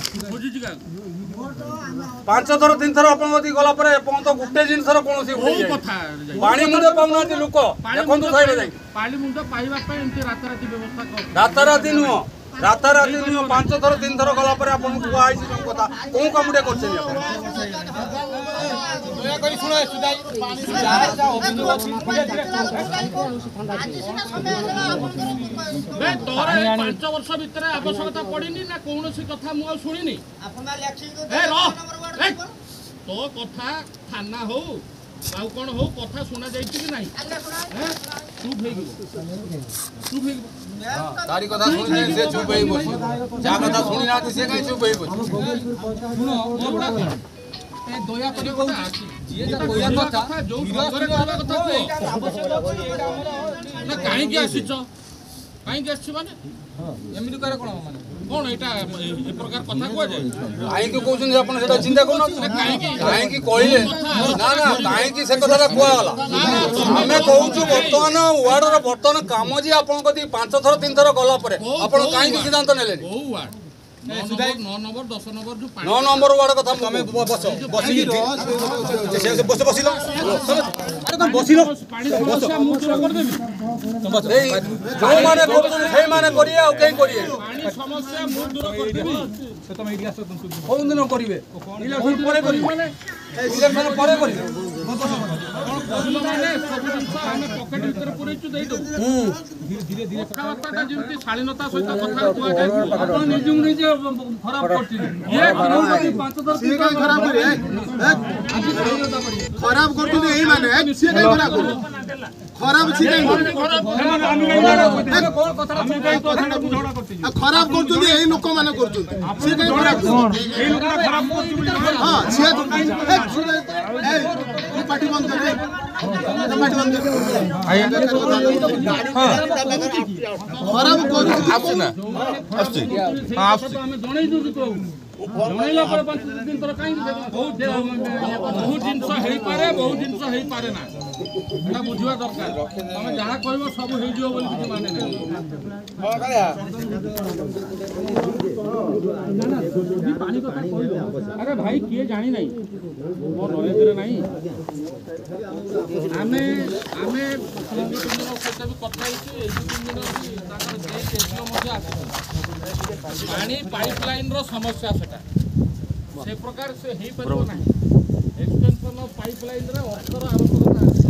ପାଞ୍ଚ ଥର ତିନି ଥର ଅପମତି ଗଲା ପରେ ଏପର୍ଯ୍ୟନ୍ତ ଗୋଟେ ଜିନିଷର କୌଣସି ପାଣି ମୁଣ୍ଡ ପାଉନାହାନ୍ତି ଲୋକ ଦେଖନ୍ତୁ ପାଣି ମୁଣ୍ଡ ପାଇବା ପାଇଁ ରାତାରାତି ନୁହଁ রাতারাতি পাঁচ থর তিন থর গলা পরে আপনার কুয়া হয়েছে সব কথা কেউ কামুটে করছেন ପାଞ୍ଚ ବର୍ଷ ଭିତରେ ଆବଶ୍ୟକତା ପଡ଼ିନି ନା କୌଣସି କଥା ମୁଁ ଆଉ ଶୁଣିନି ତୋ କଥା ଥାନା ହଉ আৰু কোন হ'ব কথা শুনা যায় কি নাই চুপ হৈ গ'ল চুপ হৈ গ'ল কাহি আছ ୱାର୍ଡର ବର୍ତ୍ତମାନ କାମ ଯେ ଆପଣଙ୍କ ପାଞ୍ଚ ଥର ତିନି ଥର ଗଲା ପରେ ଆପଣ କାହିଁକି ସିଦ୍ଧାନ୍ତ ନେଲେନି ନଅ ନମ୍ବର ୱାର୍ଡ କଥା ତମେ ବସ ବସିକି ବସି ବସିଲ ବସିଲ ଯୋଉମାନେ କରୁଛନ୍ତି ସେଇମାନେ କରିବେ ଆଉ କେହି କରିବେ କୋଉ ଦିନ କରିବେ ଇଲେକ୍ସନ ପରେ କରିବେ ଇଲେକ୍ସନ ପରେ କରିବେ କଥାବାର୍ତ୍ତାଟା ଯେମିତି ଶାଳୀନତା ସହିତ କଥା କୁହାଯାଏ ଆପଣ ନିଜକୁ ନିଜେ ଖରାପ କରୁଛନ୍ତି ପାଞ୍ଚ ଦଶ ଖରାପ ଖରାପ କରୁଛନ୍ତି ଏଇମାନେ ସିଏ କାଇଁ ଖରାପ କରୁଛନ୍ତି ଖରାପ ଖରାପ କରୁଛନ୍ତି ଏଇ ଲୋକମାନେ କରୁଛନ୍ତି ସିଏ କାଇଁ ଖରାପ କରୁଛନ୍ତି ହଁ ସିଏ पार्टी बंद करें पार्टी बंद करें हां खराब करू आछु ना आछु हां आछु हामी जणै दुर कहू জনাইলা পরে পাঁচ দিন তোর কাহিঁকি বহুত বহুত জিনিস হয়ে পারে বহুত জিনিস হয়ে পারে না ଏଇଟା ବୁଝିବା ଦରକାର ତମେ ଯାହା କହିବ ସବୁ ହେଇଯିବ ବୋଲି କିଛି ମାନେ ନାହିଁ ଆରେ ଭାଇ କିଏ ଜାଣିନାହିଁ ମୋ ନଲେଜରେ ନାହିଁ ଆମେ ଆମେ ତିନି ବି କଥା ହେଇଛୁ ଦୁଇ ତିନି ବି ତାଙ୍କର ମଧ୍ୟ ଆସିଛନ୍ତି ପାଣି ପାଇପ୍ ଲାଇନ୍ର ସମସ୍ୟା ସେଟା ସେ ପ୍ରକାର ସେ ହେଇପାରିବ ନାହିଁ ଏକ୍ସଟେନ୍ସନ୍ ପାଇପ୍ ଲାଇନ୍ରେ ଅର୍ଥର ଆବଶ୍ୟକତା ଅଛି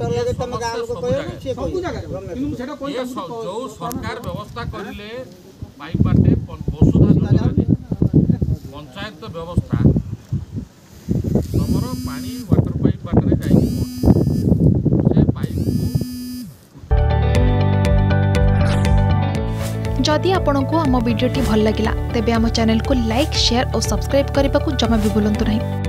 তো লাগে তোমাকে আমাক কইও না চেক করো কোন জায়গা কিন্তু সেটা কোন কথা যে সরকার ব্যবস্থা করিলে বাইপারতে বোসড়া যো পঞ্চায়ত তো ব্যবস্থা সমরো পানি ওয়াটার পাইপ পাই পাই যদি আপনক হাম ভিডিওটি ভাল লাগিলা তেবে হাম চ্যানেল কো লাইক শেয়ার অ সাবস্ক্রাইব করিবা কো জমাও বি বুলন্ত নাই